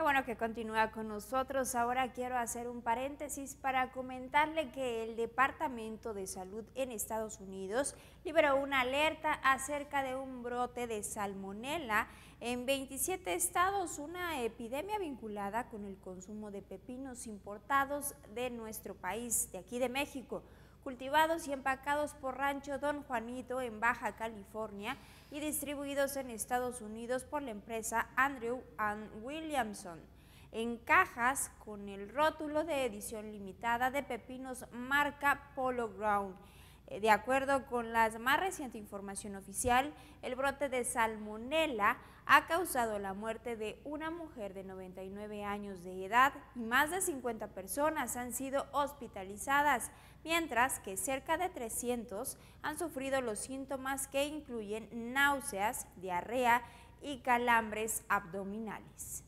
Qué bueno que continúa con nosotros. Ahora quiero hacer un paréntesis para comentarle que el Departamento de Salud en Estados Unidos liberó una alerta acerca de un brote de salmonela en 27 estados, una epidemia vinculada con el consumo de pepinos importados de nuestro país, de aquí de México cultivados y empacados por Rancho Don Juanito en Baja California y distribuidos en Estados Unidos por la empresa Andrew and Williamson en cajas con el rótulo de edición limitada de pepinos marca Polo Ground de acuerdo con la más reciente información oficial, el brote de salmonela ha causado la muerte de una mujer de 99 años de edad y más de 50 personas han sido hospitalizadas, mientras que cerca de 300 han sufrido los síntomas que incluyen náuseas, diarrea y calambres abdominales.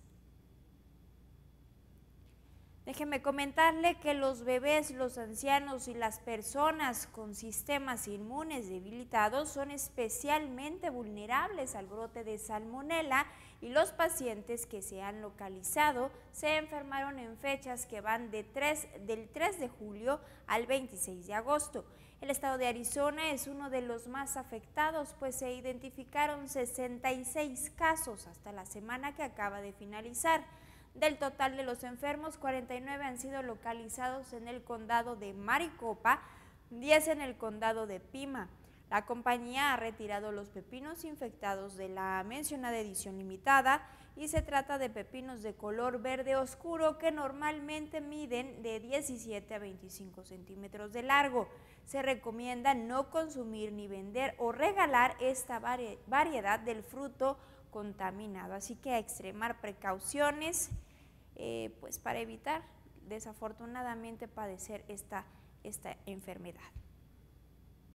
Déjeme comentarle que los bebés, los ancianos y las personas con sistemas inmunes debilitados son especialmente vulnerables al brote de salmonela y los pacientes que se han localizado se enfermaron en fechas que van de 3, del 3 de julio al 26 de agosto. El estado de Arizona es uno de los más afectados, pues se identificaron 66 casos hasta la semana que acaba de finalizar. Del total de los enfermos, 49 han sido localizados en el condado de Maricopa, 10 en el condado de Pima. La compañía ha retirado los pepinos infectados de la mencionada edición limitada y se trata de pepinos de color verde oscuro que normalmente miden de 17 a 25 centímetros de largo. Se recomienda no consumir ni vender o regalar esta variedad del fruto contaminado. Así que a extremar precauciones eh, pues para evitar desafortunadamente padecer esta, esta enfermedad.